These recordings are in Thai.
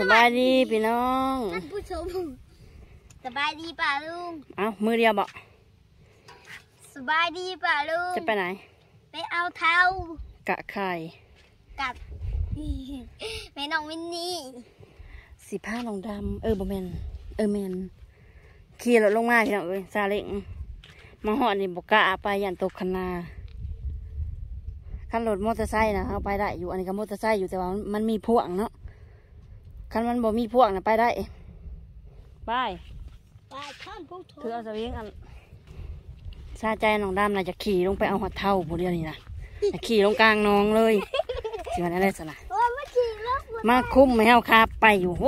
สบายดีพี่น้องท่านผู้ชมสบายดีป่าลุงเอามือเดียวบอกสบายดีป่าลุงจะไปไหน ไปเอาเท้ากะไข่กับแม่น้องมินนี่สีผ้าลงดำเออบ่แมนเออแมนขี่รถลงมาพี่น้องเอ้ยซาเล้งมาหอดนี่บกกะไปยันตกคนาคันรถมอเตอร์ไซค์นะเอาไปได้อยู่อันนี้ก็มอเตอร์ไซค์อยู่แต่ว่ามันมันมีพ่วงเนาะ คันมันบ่มีพ่วงนะไปได้ไปไปท่านผู้ชมถือเอาสวิงอันซาใจน้องดำนะจะขี่ลงไปเอาหัดเท่าผู้เดียวนี่นะจะขี่ลงกลางหน้องเลยสิวันอะไรสนะโอ้ยมาขี่รถมาคุ้มไม่เฮาครับไปอยู่โห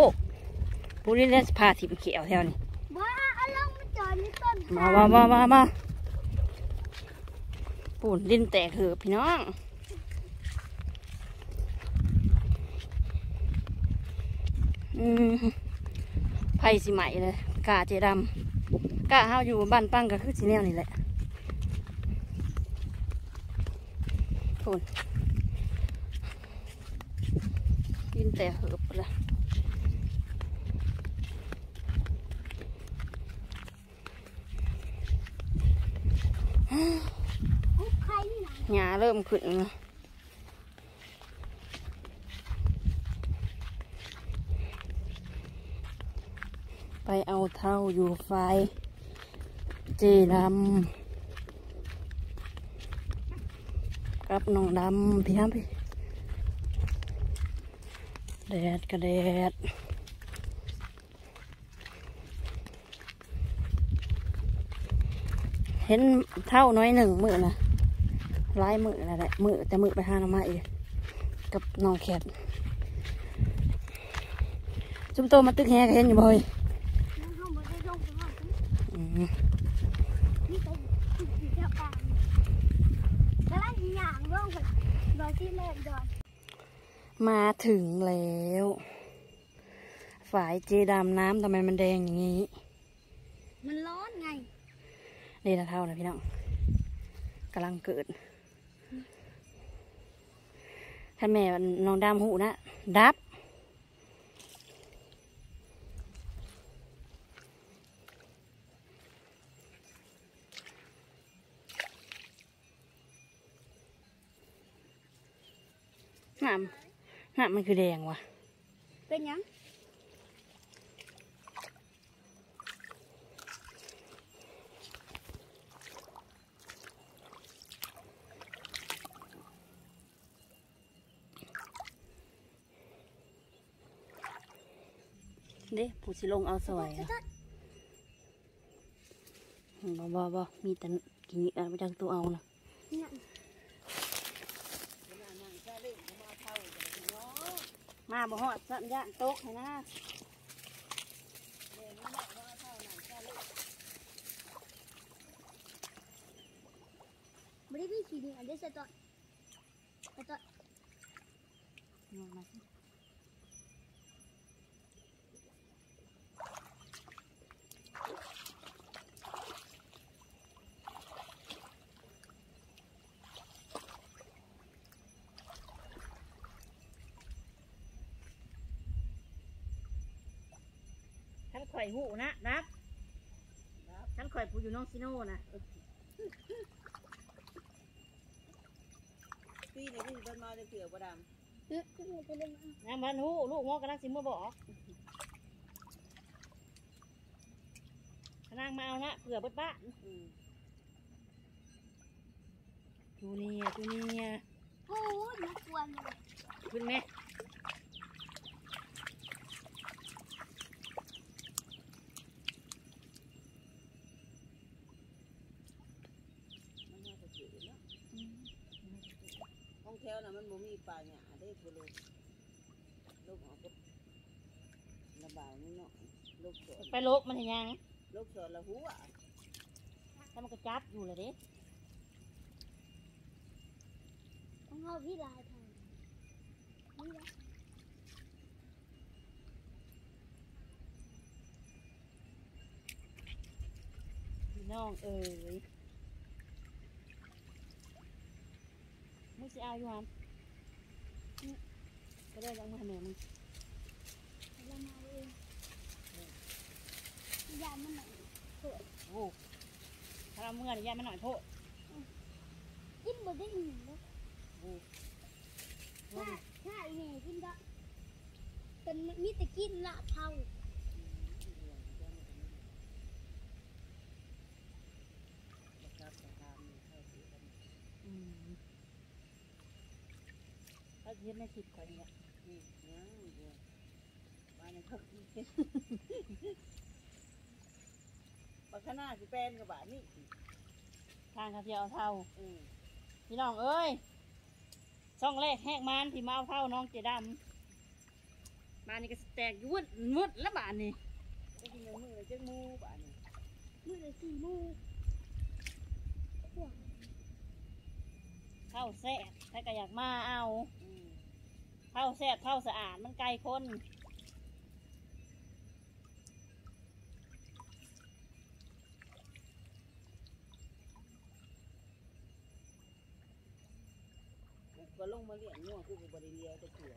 ผู้นี้เล่นพาทิพเขียวแถวนี้บ้าเอาลงมาจอดในต้นมามามามามาปูนดินแตกเหอะพี่น้องอืม ไผ่สิใหม่เลยกาเจดำกาเฮาอยู่บ้านปังก็คือสีแนวนี่แหละปูนดินแตกเหอะไปละอุ๊ยใครนี่นะหญ้าเริ่มขึ้นแล้ว เอาเท่าอยู่ไฟ เจดำกับน้องดำพี่ครับพี่แดดกระแดดเห็นเท่าน้อยหนึ่งมือนะร้ายมืออะไรแหละมือแต่มือไปหาน้ำม้อีกกับน้องแคทจุ่มโตมาตึกแฮกเห็นอยู่บ่อย น้องเขาบ่ได้ลงไปว่า อืม นี่เป็นที่เจ้าป่านกำลังอีหย่างลงไปโดย ที่แรกดอนมาถึงแล้ว ฝายเจดำน้ำทำไมมันแดงอย่างนี้ มันร้อนไงนี่นะเท่านะพี่น้องกำลังเกิดท่านแม่น้องดำหูนะ ดับ น้ำน้ำมันคือแดงว่ะ เป็นหยังเด้ผู้สิลงเอาสวยอะบ่บ่บ่มีแต่กินอะไปจังตัวเอานะ เนี่ย มาบ่ฮอดสัญญาณตกให้นะไม่ได้พี่ขี่ดีอันเดสตอนตอนเอามาสิ นข่อยหูนะนับฉันข่อยผู้อยู่น้องซิโน่นะปีนี้ที่เพิ่นมาได้เผื่อบ่ดเฮ้ยก็เลยจะเล่นอะยังมันหูลูกหมอกำลังสิมาบอกนางมาเอานะเผื่อเบิดบ้านำอืมจูเนียร์จูเนียร์โอ้ยมันกวนเลยขึ้นไหม มันน่าจะเผื่อเนาะห้องแถ วน่ะมันบ่มีป่าหญ้าเด้บ่ลูกลูกออกก็ระบายนี่เนาะลูกสอนไปลบมันเห็นยังลูกสอนละหัวถ้ามันก็จับอยู่เลยเด้ต้องเอาพี่ลายทางนี่นะพี่น้องเอ๋ย mới chị ai vô không ừ. cái đây là ông mẹ mình. Ra nó nổi thôi ồ. Sao là mưa thì ra nó nổi thôi. Chín một cái gì đó ồ sao sao này chín đó cần mít thì chín lắm เทียบในสิบคนเนี่ยนี่ยังเดียวบ้านในเขาบักขนาสิแปลนกับบาทนี่ทางคาเทียเอาเท่าอืมพี่น้องเอ้ยช่องแรกแหกมันที่มาเอาเท่าน้องเจดำบ้านนี้ก็สิแตกอยุ่ดมุดแล้วบ้านนี้ก็กินยังมือจังมูบาทนี่มือละสี่มือพวกเท่าแซ่บถ้าก็อยากมาเอาอืม เท่าแซ่บเท่าสะอาดมันไกลคนกูก็ลงมาเลี้ยงงัวกูก็บริเลียวจะเกือ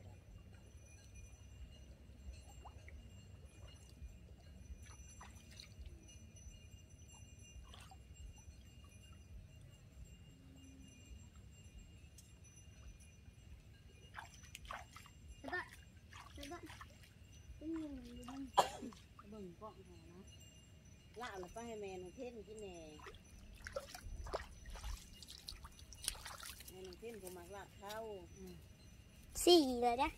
เบิ่งกล้องหานะละเอาละไปให้แม่น้องเท่นกินแหน่แม่น้องเท่นกูมักลาบเข้าสี่เลยนะ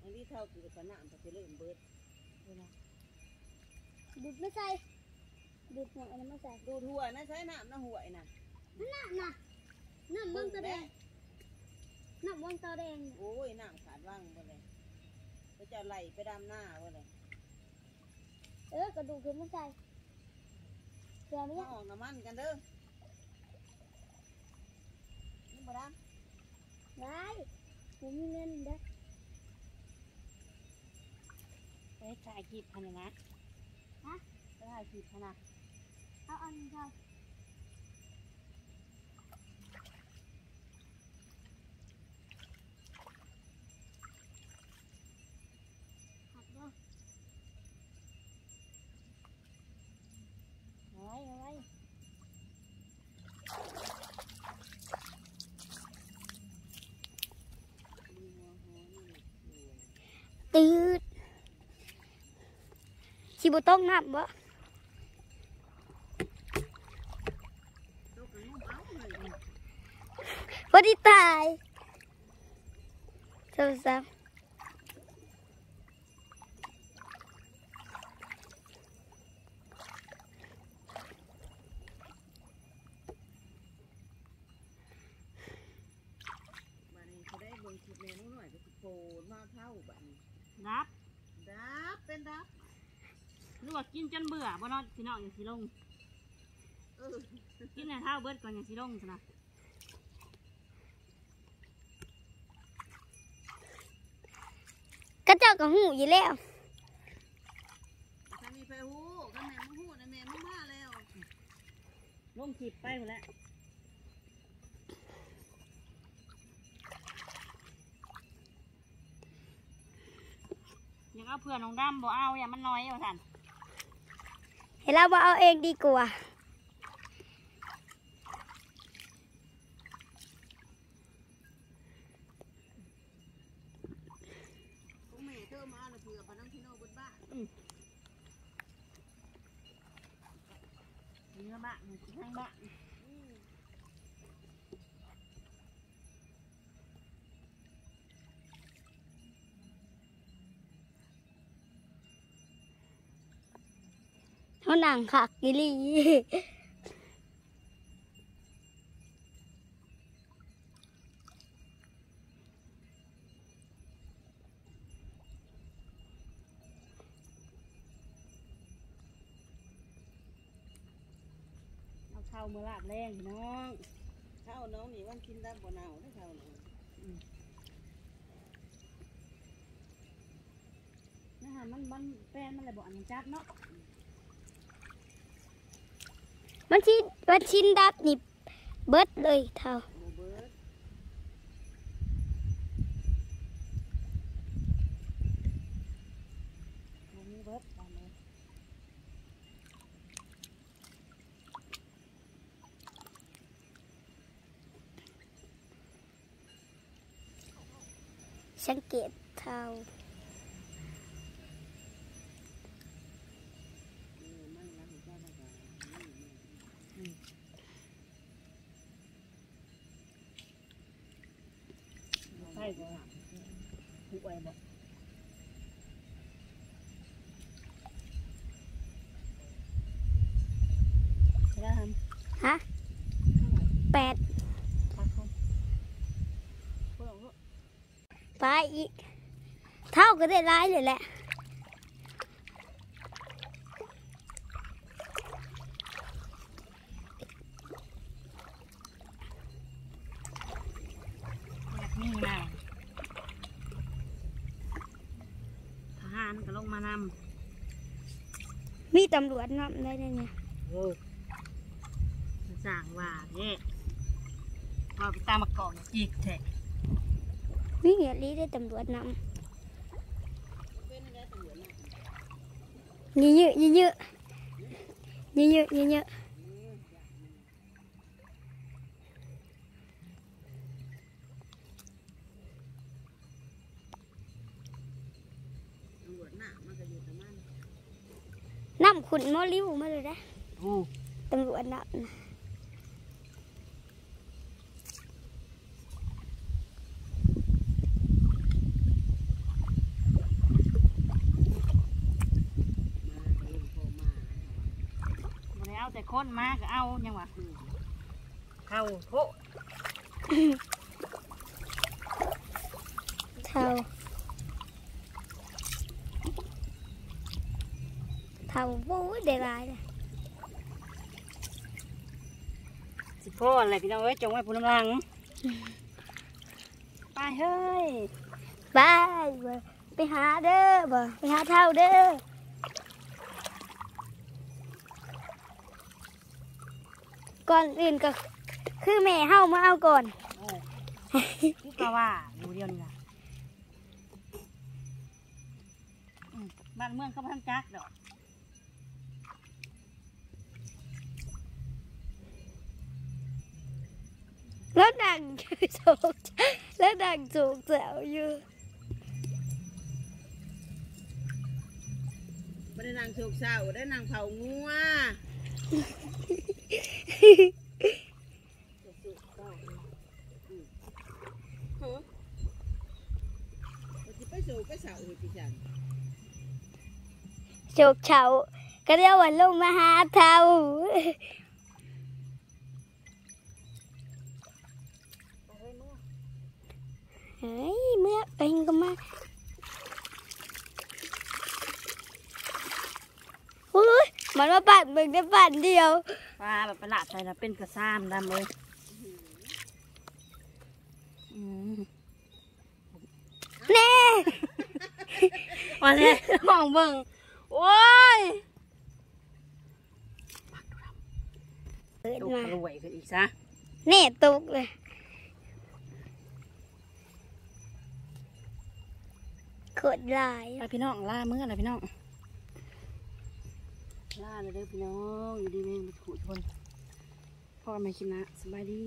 อันนี้เท่าคือขนาดพอจะเริ่มเบิดดูนะดูดไม่ใส่ดูดหัวอันนั้นไม่ใส่ดูทั่วนะใช้น้ำน้ำห่วยน่ะ น่ะน่ะน้ำมันตาแดงน้ำมันตาแดงโอ้ยน้ำขาดว่างไปเลยก็จะไหลไปดำหน้าไปเลยเออกระดูกคือไม่ใส่เสือไม่มายังออกน้ำมันกันเด้อนี่บ่ดได้ผมมีเงินเด้อไปถ่ายคลิปพันนะฮะไปถ่ายคลิปพันนะเอาอันนี้ค่ะหักเด้อ เอาไว้เอาไว้ำมีหัวหัวนี่หัว ตืดชิบุต้องนับบ่ตกกันงุ้มเอาเลยพอดีตายเจ้าสาวบัดนี้เขาได้บิ่งคลิปแม่นู้หน่อยก็สิโผล่มาเท่าบัดนี้ รับดับเป็นดับหรือว่ากินจนเบื่อบ่เนอนพี่น้องอย่างสิลง เออกินในเท่าเบิดก่อนอย่างสิลงซะนะก็เจ้ากับหูอยู่แล้ว ถ้ามีไปหูกันแม่มึงหูนะแม่มึงมาแล้ว ลงคลิปไปหมดแล้วอยาก เอาเพื่อนน้องดำบ่เอาอย่ามันน้อยเอาท่านเห็นเราว่าเอาเองดีกว่าของแม่เธอมาแล้วเผื่อปาน้ำพี่น้องบนบ้านเนื้อบ้านข้าง บ้านอืมเขาหนังขักกิลีเอาเข้ามือลาบแรงพี่น้องเท่าน้องนี่วันกินได้บ่หนาวได้เท่าน้องนะฮะมันมันแป้นมันอะไรบอกอันนั้นจัดเนาะ มันชิ้นมันชิ้นดับนี่เบิดเลยเท่าสังเกตเท่า ใช่บ่ผู้ไว้บ่แล้วทฮะแปดำพักเขาเพิ่งลูก ไปอีก เท่าก็ได้ร้ายเลยแหละ อยากมีมาทหารก็ลง มานำมีตำรวจนับได้เนี่ยโอ้สั่งว่าเนี่ยว่าไปตามมากอกจีกแท้มีเหตุลีได้ตำรวจนเป็นอะไรตำรวจน่ะำเยอะๆเยอะๆเยอะๆเยอะ ตำรวจหน้ามันก็อยู่แต่มัน ๆน้ำ ขุนมอลิวมาเลยนะโอ้ตำรวจนับนะมาก็ลงโทรมาบ่ได้เอาแต่คนมาก็เอายังวะเข้าโพเท่าเท่าโว้ย ได้ร้ายเลยสิพ่ออะไรพี่น้องเอ้ยจงไว้ผู้น้ำลังไปเฮ้ยบายบ่ไปหาเด้อบ่ไปหาเท่าเด้อก่อนอื่นก็คือแม่เฮามาเอาก่อนโอ้กูก็ว่าอยู่เดียวนี่ล่ะอืมบ้านเมืองเขาบ่ทันจักดอก แล้วดังโศกแล้วดังโศกแสวอยู่ไม่ได้นั่งโชกเศร้าได้นั่งเผางัวหือมันสิไปสู่ไปเสาอีกจังโศกเฉาก็เรียกว่าลงมาหาเท่า เฮ้ยเมื่อเองก็มาอุ้ยมันมาปั่นมึงได้ปั่นเดียวปลาแบบประหลาดใจนะเป็นกระซ้ำดำเลยอืมแน่มาเลยมองเบิ่งโอ้ยเปิดตกมากรวยขึ้นอีกซะแน่ตกเลย ขดลายไปพี่น้องล่ามืออะไรพี่น้องล่าเลยเด้อพี่น้องอยู่ดีแม่งไปขู่ชนพ่อมาคิดนะสบายดี